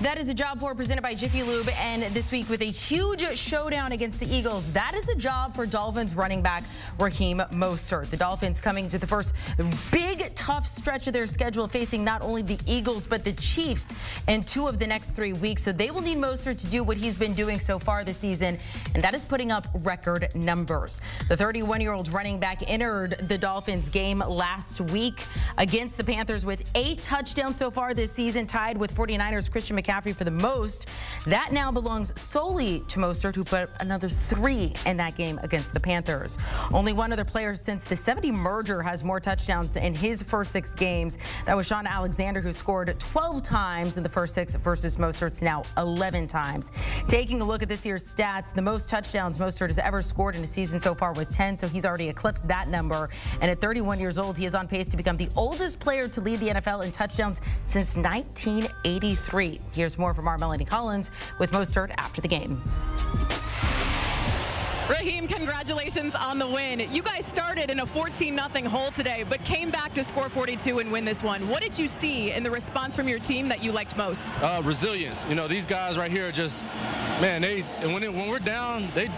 That is a job for presented by Jiffy Lube and this week with a huge showdown against the Eagles. That is a job for Dolphins running back Raheem Mostert. The Dolphins coming to the first big tough stretch of their schedule facing not only the Eagles but the Chiefs in two of the next three weeks. So they will need Mostert to do what he's been doing so far this season and that is putting up record numbers. The 31-year-old running back entered the Dolphins game last week against the Panthers with eight touchdowns so far this season tied with 49ers Christian McCaffrey McCaffrey for the most. That now belongs solely to Mostert, who put another three in that game against the Panthers. Only one other player since the 70 merger has more touchdowns in his first six games. That was Shaun Alexander, who scored 12 times in the first six versus Mostert's now 11 times. Taking a look at this year's stats, the most touchdowns Mostert has ever scored in a season so far was 10, so he's already eclipsed that number. And at 31 years old, he is on pace to become the oldest player to lead the NFL in touchdowns since 1983. Here's more from our Melanie Collins with Mostert after the game. Raheem, congratulations on the win. You guys started in a 14-0 hole today, but came back to score 42 and win this one. What did you see in the response from your team that you liked most? Uh, resilience. You know, these guys right here just, man, they when, it, when we're down, they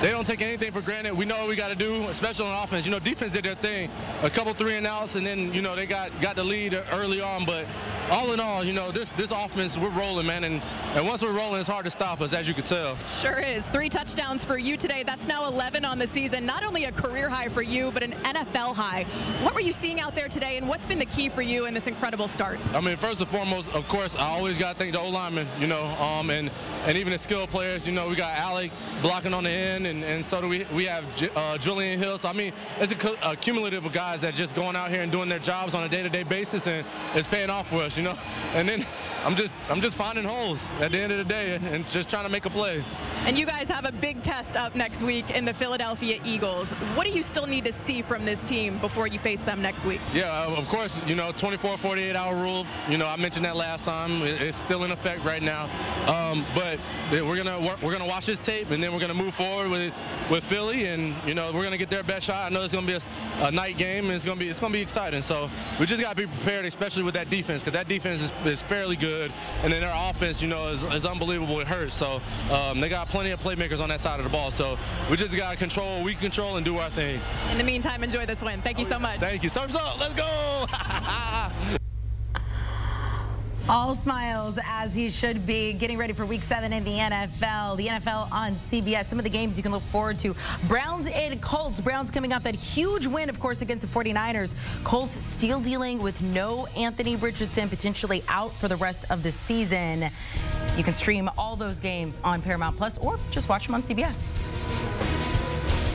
they don't take anything for granted. We know what we got to do, especially on offense. You know, defense did their thing, a couple three and outs, and then you know they got got the lead early on. But all in all, you know, this this offense we're rolling, man, and and once we're rolling, it's hard to stop us, as you could tell. Sure is. Three touchdowns for you today. That's now 11 on the season. Not only a career high for you, but an NFL high. What were you seeing out there today, and what's been the key for you in this incredible start? I mean, first and foremost, of course, I always got to thank the O linemen, you know, um, and and even the skilled players. You know, we got Alec blocking on the end, and, and so do we. We have uh, Julian Hill. So I mean, it's a, a cumulative of guys that just going out here and doing their jobs on a day-to-day -day basis, and it's paying off for us, you know. And then I'm just I'm just finding holes at the end of the day and just trying to make a play. And you guys have a big test up next week in the Philadelphia Eagles. What do you still need to see from this team before you face them next week? Yeah, uh, of course, you know, 24, 48 hour rule. You know, I mentioned that last time. It's still in effect right now. Um, but we're gonna we're gonna watch this tape and then we're gonna move forward with with Philly and you know we're gonna get their best shot. I know it's gonna be a, a night game and it's gonna be it's gonna be exciting. So we just gotta be prepared, especially with that defense, because that defense is, is fairly good, and then their offense, you know, is, is unbelievable. It hurts. So um, they got plenty of playmakers on that side of the ball. So we just got to control we control and do our thing. In the meantime, enjoy this win. Thank you so much. Thank you. Thumbs up. Let's go. All smiles as he should be getting ready for week seven in the NFL. The NFL on CBS. Some of the games you can look forward to. Browns and Colts. Browns coming off that huge win, of course, against the 49ers. Colts still dealing with no Anthony Richardson, potentially out for the rest of the season. You can stream all those games on Paramount Plus or just watch them on CBS.